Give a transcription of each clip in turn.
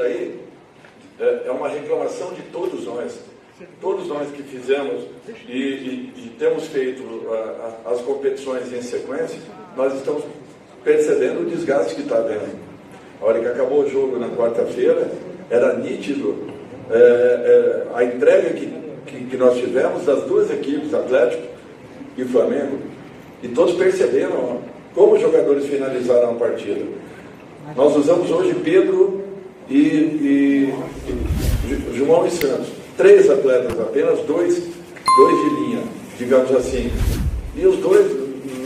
daí é, é uma reclamação de todos nós. Todos nós que fizemos e, e, e temos feito a, a, as competições em sequência, nós estamos percebendo o desgaste que está havendo. A hora que acabou o jogo na quarta-feira, era nítido é, é, a entrega que, que, que, nós tivemos das duas equipes, Atlético e Flamengo, e todos perceberam como os jogadores finalizaram a partida. Nós usamos hoje Pedro e, e, João e Santos. Três atletas apenas, dois, dois de linha, digamos assim. E os dois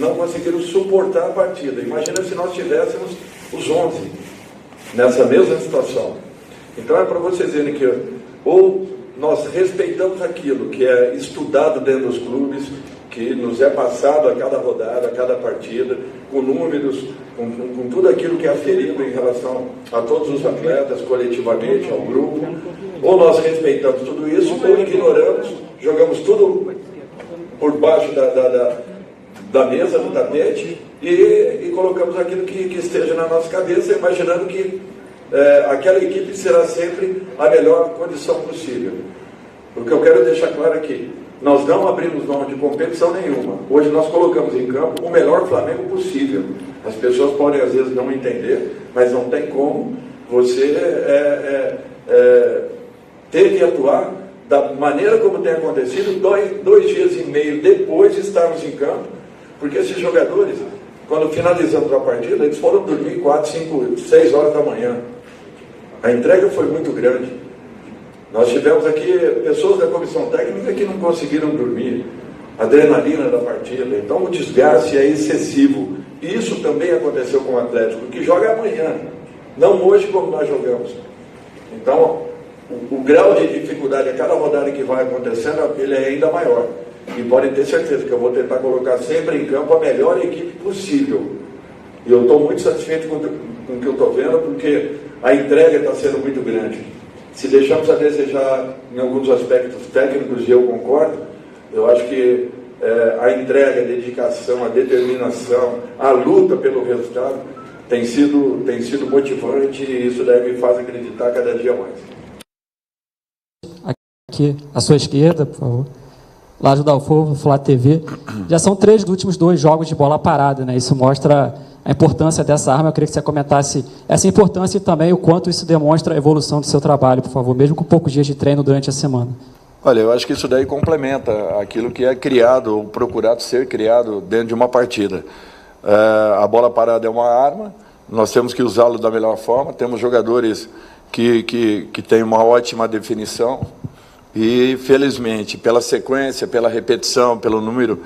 não conseguiram suportar a partida. Imagina se nós tivéssemos os 11 nessa mesma situação. Então é para vocês verem que ou nós respeitamos aquilo que é estudado dentro dos clubes, que nos é passado a cada rodada, a cada partida, com números, com, com, tudo aquilo que é aferido em relação a todos os atletas, coletivamente, ao grupo. Ou nós respeitamos tudo isso, ou ignoramos, jogamos tudo por baixo da, da, da, da mesa, do tapete, e, e colocamos aquilo que, que, esteja na nossa cabeça, imaginando que é, aquela equipe será sempre a melhor condição possível. O que eu quero deixar claro aqui, nós não abrimos mão de competição nenhuma. Hoje nós colocamos em campo o melhor Flamengo possível. As pessoas podem às vezes não entender, mas não tem como você é, é, é, ter que atuar da maneira como tem acontecido, dois, dois dias e meio depois de estarmos em campo, porque esses jogadores, quando finalizamos a partida, eles foram dormir 4, 5, 6 horas da manhã. A entrega foi muito grande. Nós tivemos aqui pessoas da comissão técnica que não conseguiram dormir, adrenalina da partida, então o desgaste é excessivo. E isso também aconteceu com o Atlético, que joga amanhã, não hoje como nós jogamos. Então, o, o grau de dificuldade a cada rodada que vai acontecendo, ele é ainda maior. E podem ter certeza que eu vou tentar colocar sempre em campo a melhor equipe possível. E eu estou muito satisfeito com, com o que eu estou vendo, porque a entrega está sendo muito grande. Se deixamos a desejar em alguns aspectos técnicos, e eu concordo, eu acho que é, a entrega, a dedicação, a determinação, a luta pelo resultado tem sido, tem sido motivante e isso deve fazer acreditar cada dia mais. Aqui, à sua esquerda, por favor. Lá do Dalfogo, Flá TV. Já são três dos últimos dois jogos de bola parada, né? Isso mostra a importância dessa arma. Eu queria que você comentasse essa importância e também o quanto isso demonstra a evolução do seu trabalho, por favor, mesmo com poucos dias de treino durante a semana. Olha, eu acho que isso daí complementa aquilo que é criado, ou procurado ser criado dentro de uma partida. É, a bola parada é uma arma, nós temos que usá-lo da melhor forma. Temos jogadores que, que, que têm uma ótima definição e, felizmente, pela sequência, pela repetição, pelo número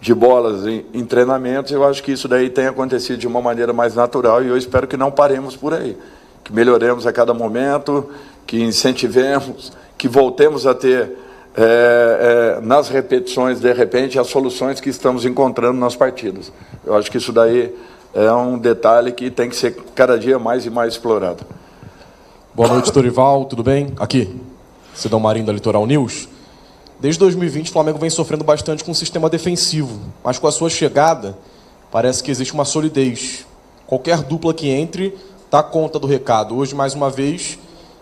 de bolas em, em treinamentos, eu acho que isso daí tem acontecido de uma maneira mais natural e eu espero que não paremos por aí, que melhoremos a cada momento, que incentivemos, que voltemos a ter é, é, nas repetições, de repente, as soluções que estamos encontrando nas partidas. Eu acho que isso daí é um detalhe que tem que ser cada dia mais e mais explorado. Boa noite, Dorival, tudo bem? Aqui, Cidão Marinho da Litoral News. Desde 2020, o Flamengo vem sofrendo bastante com o sistema defensivo, mas com a sua chegada, parece que existe uma solidez. Qualquer dupla que entre dá conta do recado. Hoje, mais uma vez,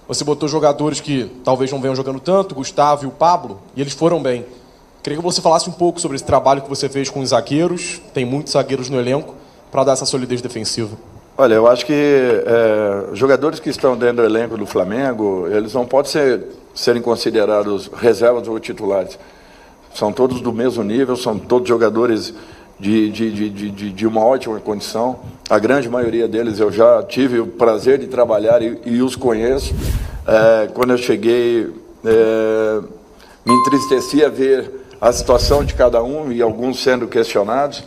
você botou jogadores que talvez não venham jogando tanto, Gustavo e o Pablo, e eles foram bem. Queria que você falasse um pouco sobre esse trabalho que você fez com os zagueiros, tem muitos zagueiros no elenco, para dar essa solidez defensiva. Olha, eu acho que é, jogadores que estão dentro do elenco do Flamengo, eles não podem ser serem considerados reservas ou titulares. São todos do mesmo nível, são todos jogadores de, de, de, de, uma ótima condição. A grande maioria deles eu já tive o prazer de trabalhar e, e os conheço. É, quando eu cheguei, é, me entristecia ver a situação de cada um e alguns sendo questionados.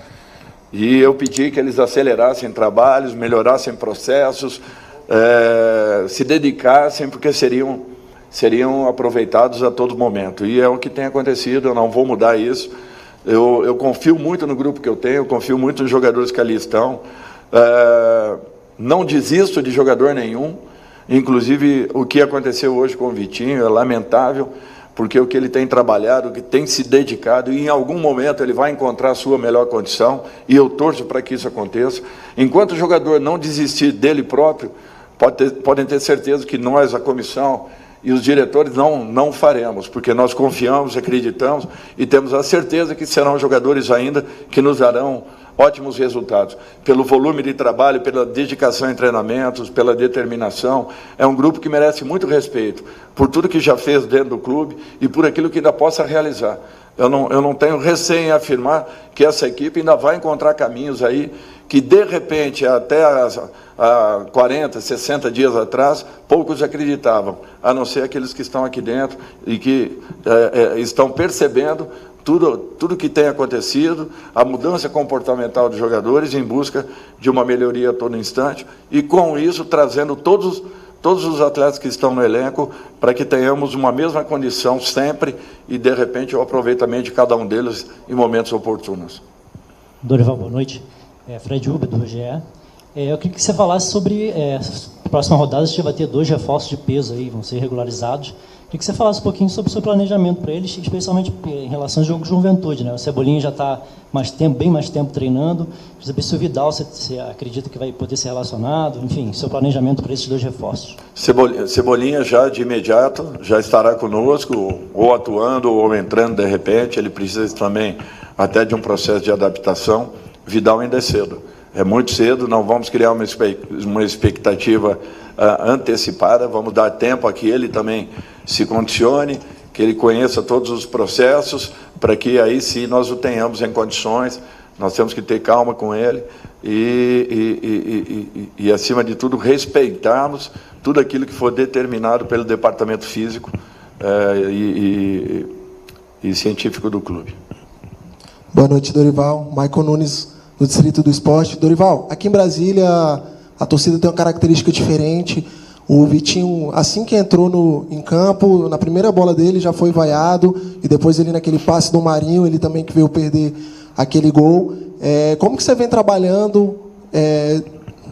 E eu pedi que eles acelerassem trabalhos, melhorassem processos, é, se dedicassem, porque seriam seriam aproveitados a todo momento. E é o que tem acontecido, eu não vou mudar isso. Eu, eu confio muito no grupo que eu tenho, eu confio muito nos jogadores que ali estão. É, não desisto de jogador nenhum. Inclusive, o que aconteceu hoje com o Vitinho é lamentável, porque o que ele tem trabalhado, o que tem se dedicado, e em algum momento ele vai encontrar a sua melhor condição, e eu torço para que isso aconteça. Enquanto o jogador não desistir dele próprio, pode ter, podem ter certeza que nós, a comissão e os diretores, não, não faremos, porque nós confiamos, acreditamos e temos a certeza que serão jogadores ainda que nos darão ótimos resultados. Pelo volume de trabalho, pela dedicação em treinamentos, pela determinação. É um grupo que merece muito respeito por tudo que já fez dentro do clube e por aquilo que ainda possa realizar. Eu não, eu não tenho receio em afirmar que essa equipe ainda vai encontrar caminhos aí que, de repente, até há 40, 60 dias atrás, poucos acreditavam, a não ser aqueles que estão aqui dentro e que é, é, estão percebendo tudo, tudo que tem acontecido, a mudança comportamental dos jogadores em busca de uma melhoria a todo instante e, com isso, trazendo todos, todos os atletas que estão no elenco para que tenhamos uma mesma condição sempre e, de repente, o aproveitamento de cada um deles em momentos oportunos. Dorival, boa noite. É Fred Uber, do GE. É, eu queria que você falasse sobre é, a próxima rodada, a gente vai ter dois reforços de peso aí, vão ser regularizados. Queria que você falasse um pouquinho sobre o seu planejamento para eles, especialmente em relação ao jogo de juventude. Né? O Cebolinha já está mais tempo, bem mais tempo treinando. Queria saber se o Vidal você, você, acredita que vai poder ser relacionado. Enfim, seu planejamento para esses dois reforços. Cebolinha, Cebolinha já de imediato já estará conosco, ou atuando ou entrando de repente. Ele precisa também até de um processo de adaptação. Vidal ainda é cedo. É muito cedo, não vamos criar uma expectativa uh, antecipada, vamos dar tempo a que ele também se condicione, que ele conheça todos os processos, para que aí sim nós o tenhamos em condições. Nós temos que ter calma com ele e, e, e, e, acima de tudo, respeitarmos tudo aquilo que for determinado pelo departamento físico eh, e, científico do clube. Boa noite, Dorival. Michael Nunes, do Distrito do Esporte. Dorival, aqui em Brasília, a torcida tem uma característica diferente. O Vitinho, assim que entrou no, em campo, na primeira bola dele já foi vaiado, e depois ele naquele passe do Marinho, ele também que veio perder aquele gol. É, como que você vem trabalhando é,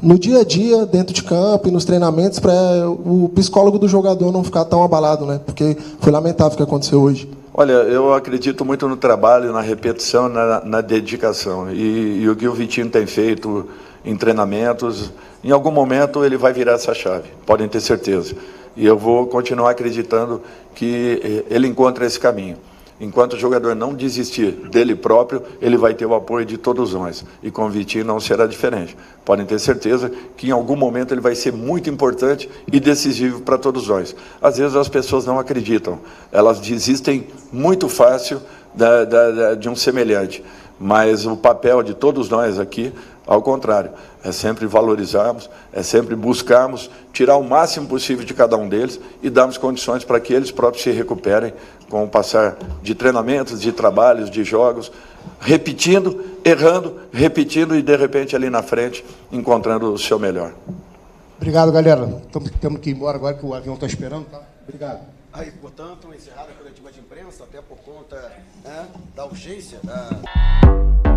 no dia a dia, dentro de campo e nos treinamentos, para o psicólogo do jogador não ficar tão abalado, né? Porque foi lamentável o que aconteceu hoje. Olha, eu acredito muito no trabalho, na repetição, na, na dedicação. E, e o que o Vitinho tem feito em treinamentos, em algum momento ele vai virar essa chave, podem ter certeza. E eu vou continuar acreditando que eh, ele encontra esse caminho. Enquanto o jogador não desistir dele próprio, ele vai ter o apoio de todos nós. E com o Vitinho não será diferente. Podem ter certeza que em algum momento ele vai ser muito importante e decisivo para todos nós. Às vezes as pessoas não acreditam, elas desistem muito fácil da, da, de um semelhante. Mas o papel de todos nós aqui ao contrário, é sempre valorizarmos, é sempre buscarmos tirar o máximo possível de cada um deles e darmos condições para que eles próprios se recuperem com o passar de treinamentos, de trabalhos, de jogos, repetindo, errando, repetindo e de repente ali na frente encontrando o seu melhor. Obrigado, galera. Temos que ir embora agora que o avião está esperando, tá? Obrigado. Aí, portanto, encerrada a coletiva de imprensa, até por conta né, da urgência da.